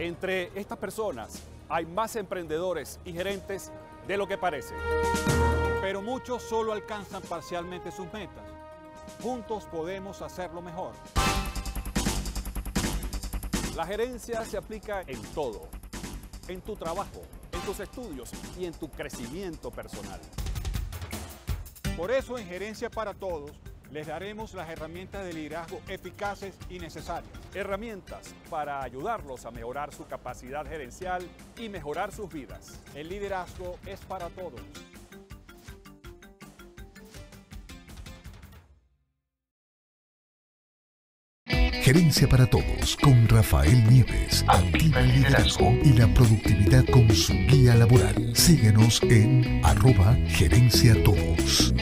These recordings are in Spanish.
Entre estas personas hay más emprendedores y gerentes de lo que parece. Pero muchos solo alcanzan parcialmente sus metas. Juntos podemos hacerlo mejor. La gerencia se aplica en todo, en tu trabajo, en tus estudios y en tu crecimiento personal. Por eso en Gerencia para Todos les daremos las herramientas de liderazgo eficaces y necesarias. Herramientas para ayudarlos a mejorar su capacidad gerencial y mejorar sus vidas. El liderazgo es para todos. Gerencia para Todos con Rafael Nieves. Activa el liderazgo y la productividad con su guía laboral. Síguenos en arroba gerencia todos.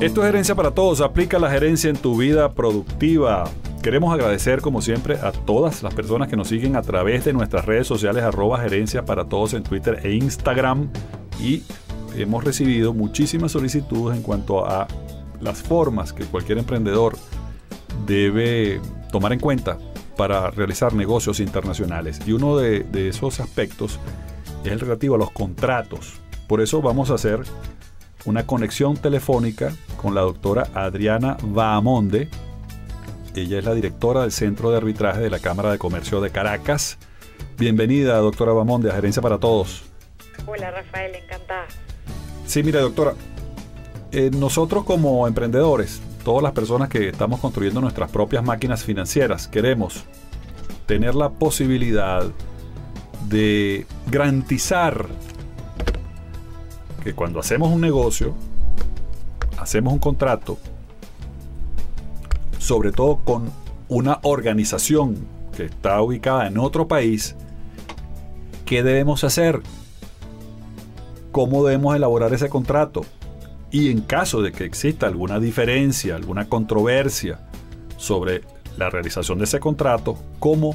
Esto es Gerencia para Todos. Aplica la gerencia en tu vida productiva. Queremos agradecer, como siempre, a todas las personas que nos siguen a través de nuestras redes sociales, arroba gerencia para todos en Twitter e Instagram. Y hemos recibido muchísimas solicitudes en cuanto a las formas que cualquier emprendedor debe tomar en cuenta para realizar negocios internacionales. Y uno de, de esos aspectos es el relativo a los contratos. Por eso vamos a hacer una conexión telefónica con la doctora Adriana Bahamonde. Ella es la directora del Centro de Arbitraje de la Cámara de Comercio de Caracas. Bienvenida, doctora Bahamonde, a Gerencia para Todos. Hola, Rafael, encantada. Sí, mira, doctora, eh, nosotros como emprendedores, todas las personas que estamos construyendo nuestras propias máquinas financieras, queremos tener la posibilidad de garantizar que cuando hacemos un negocio, hacemos un contrato, sobre todo con una organización que está ubicada en otro país, ¿qué debemos hacer? ¿Cómo debemos elaborar ese contrato? Y en caso de que exista alguna diferencia, alguna controversia sobre la realización de ese contrato, ¿cómo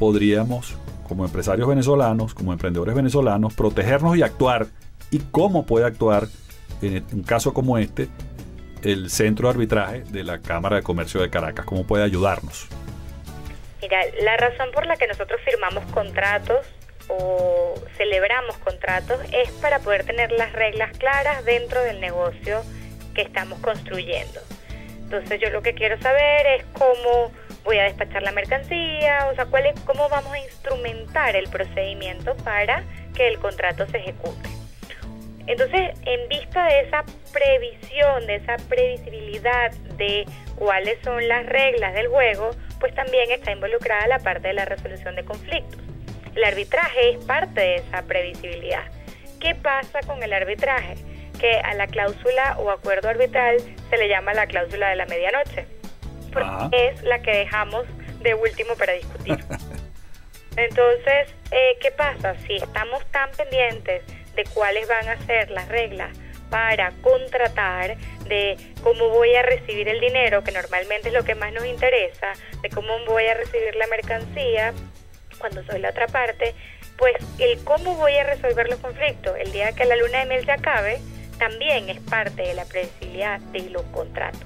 podríamos, como empresarios venezolanos, como emprendedores venezolanos, protegernos y actuar? ¿Y cómo puede actuar en un caso como este el centro de arbitraje de la Cámara de Comercio de Caracas? ¿Cómo puede ayudarnos? Mira, la razón por la que nosotros firmamos contratos o celebramos contratos es para poder tener las reglas claras dentro del negocio que estamos construyendo. Entonces yo lo que quiero saber es cómo voy a despachar la mercancía, o sea, cuál es, cómo vamos a instrumentar el procedimiento para que el contrato se ejecute. Entonces, en vista de esa previsión, de esa previsibilidad de cuáles son las reglas del juego, pues también está involucrada la parte de la resolución de conflictos. El arbitraje es parte de esa previsibilidad. ¿Qué pasa con el arbitraje? Que a la cláusula o acuerdo arbitral se le llama la cláusula de la medianoche, porque es la que dejamos de último para discutir. Entonces, eh, ¿qué pasa? Si estamos tan pendientes de cuáles van a ser las reglas para contratar, de cómo voy a recibir el dinero, que normalmente es lo que más nos interesa, de cómo voy a recibir la mercancía cuando soy la otra parte, pues el cómo voy a resolver los conflictos el día que la luna de miel se acabe, también es parte de la previsibilidad de los contratos.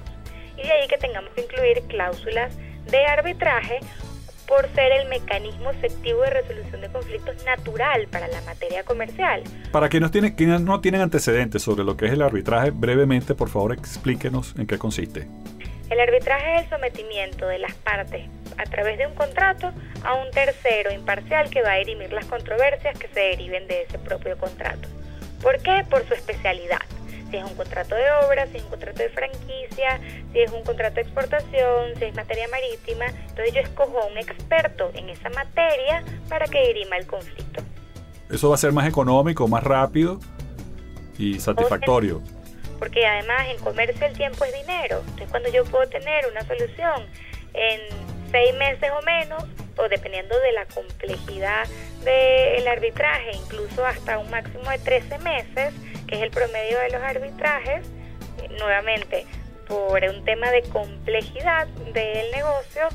Y de ahí que tengamos que incluir cláusulas de arbitraje por ser el mecanismo efectivo de resolución de conflictos natural para la materia comercial. Para quienes, tienen, quienes no tienen antecedentes sobre lo que es el arbitraje, brevemente, por favor, explíquenos en qué consiste. El arbitraje es el sometimiento de las partes a través de un contrato a un tercero imparcial que va a dirimir las controversias que se deriven de ese propio contrato. ¿Por qué? Por su especialidad si es un contrato de obra, si es un contrato de franquicia, si es un contrato de exportación, si es materia marítima. Entonces yo escojo a un experto en esa materia para que dirima el conflicto. Eso va a ser más económico, más rápido y satisfactorio. Porque además en comercio el tiempo es dinero. Entonces cuando yo puedo tener una solución en seis meses o menos, o dependiendo de la complejidad del arbitraje, incluso hasta un máximo de 13 meses, que es el promedio de los arbitrajes, nuevamente por un tema de complejidad del negocio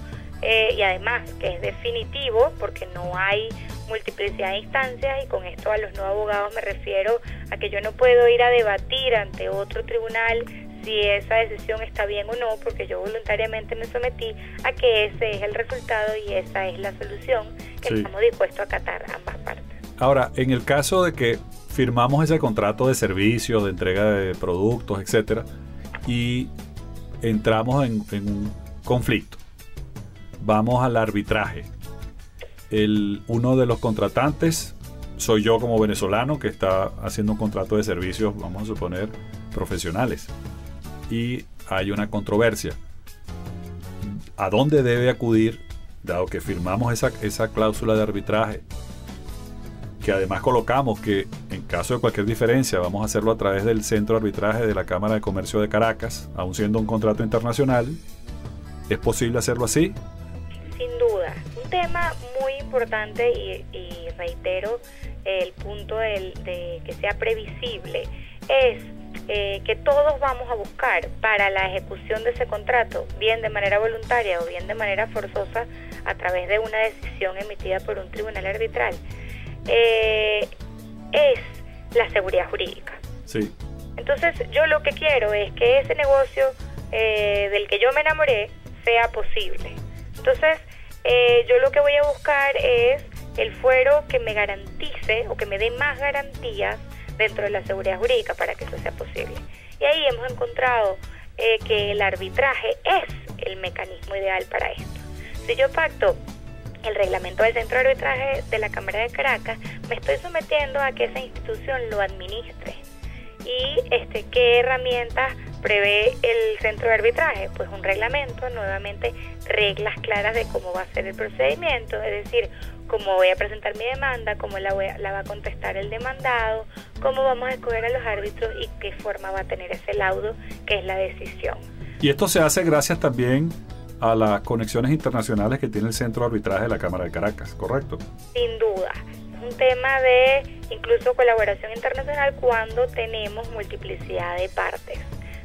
eh, y además que es definitivo porque no hay multiplicidad de instancias y con esto a los no abogados me refiero a que yo no puedo ir a debatir ante otro tribunal si esa decisión está bien o no, porque yo voluntariamente me sometí a que ese es el resultado y esa es la solución que estamos dispuestos a acatar ambas partes. Ahora, en el caso de que firmamos ese contrato de servicios, de entrega de productos, etcétera, y entramos en, un conflicto, vamos al arbitraje. Uno de los contratantes soy yo como venezolano que está haciendo un contrato de servicios, vamos a suponer, profesionales. Y hay una controversia. ¿A dónde debe acudir, dado que firmamos esa, esa cláusula de arbitraje? Que además colocamos que en caso de cualquier diferencia vamos a hacerlo a través del centro de arbitraje de la Cámara de Comercio de Caracas, aun siendo un contrato internacional. ¿Es posible hacerlo así? Sin duda. Un tema muy importante y, y reitero el punto de que sea previsible es eh, que todos vamos a buscar para la ejecución de ese contrato, bien de manera voluntaria o bien de manera forzosa, a través de una decisión emitida por un tribunal arbitral, eh, es la seguridad jurídica. Sí. Entonces yo lo que quiero es que ese negocio eh, del que yo me enamoré sea posible. Entonces yo lo que voy a buscar es el fuero que me garantice o que me dé más garantías dentro de la seguridad jurídica para que eso sea posible. Y ahí hemos encontrado eh, que el arbitraje es el mecanismo ideal para esto. Si yo pacto el reglamento del centro de arbitraje de la Cámara de Caracas, me estoy sometiendo a que esa institución lo administre. ¿Y este, qué herramientas prevé el centro de arbitraje? Pues un reglamento, nuevamente reglas claras de cómo va a ser el procedimiento, es decir, cómo voy a presentar mi demanda, cómo la, la va a contestar el demandado, cómo vamos a escoger a los árbitros y qué forma va a tener ese laudo, que es la decisión. Y esto se hace gracias también a las conexiones internacionales que tiene el Centro de Arbitraje de la Cámara de Caracas, ¿correcto? Sin duda. Es un tema de incluso colaboración internacional cuando tenemos multiplicidad de partes.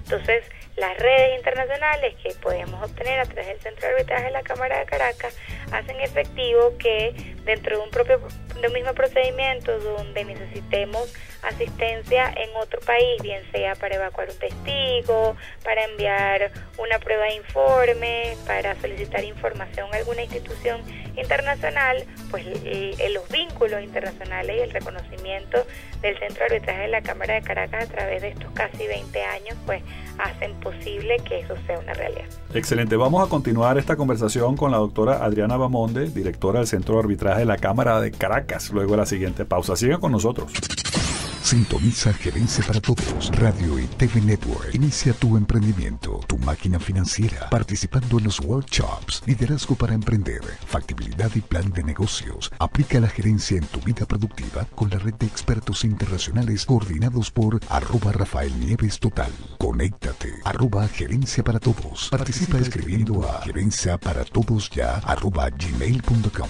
Entonces, las redes internacionales que podemos obtener a través del Centro de Arbitraje de la Cámara de Caracas hacen efectivo que dentro de un propio de mismo procedimiento donde necesitemos asistencia en otro país, bien sea para evacuar un testigo, para enviar una prueba de informe, para solicitar información a alguna institución internacional, pues los vínculos internacionales y el reconocimiento del Centro de Arbitraje de la Cámara de Caracas a través de estos casi 20 años, pues hacen posible que eso sea una realidad. Excelente. Vamos a continuar esta conversación con la doctora Adriana Bamonde, directora del Centro de Arbitraje de la Cámara de Caracas, luego de la siguiente pausa. Siga con nosotros. Sintoniza Gerencia para Todos, Radio y TV Network. Inicia tu emprendimiento, tu máquina financiera, participando en los workshops, liderazgo para emprender, factibilidad y plan de negocios. Aplica la gerencia en tu vida productiva con la red de expertos internacionales coordinados por arroba Rafael Nieves Total. Conéctate, arroba Gerencia para Todos. Participa escribiendo a gerencia para todos ya, arroba gmail.com.